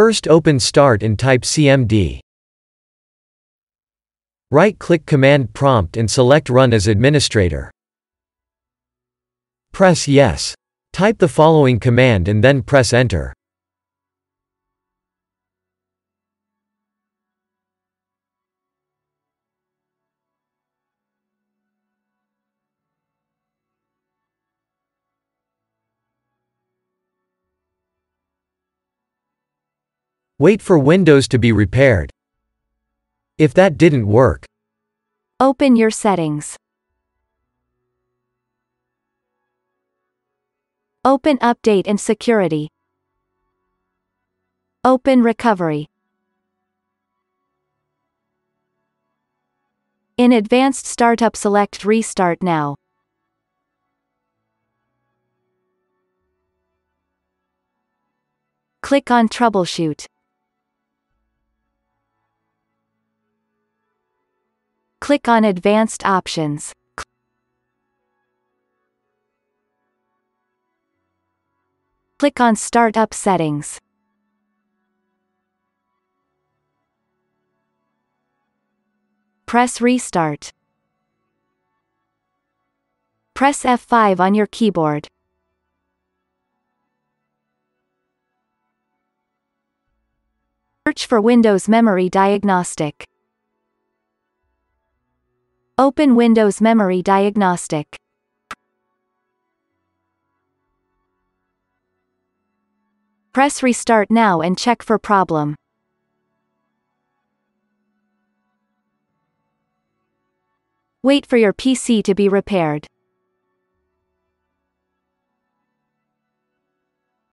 First open Start and type CMD. Right-click Command Prompt and select Run as administrator. Press Yes. Type the following command and then press Enter. Wait for Windows to be repaired. If that didn't work, Open your settings. Open Update and Security. Open Recovery. In Advanced Startup select Restart Now. Click on Troubleshoot. Click on Advanced Options. Click on Startup Settings. Press Restart. Press F5 on your keyboard. Search for Windows Memory Diagnostic. Open Windows Memory Diagnostic. Press Restart now and check for problem. Wait for your PC to be repaired.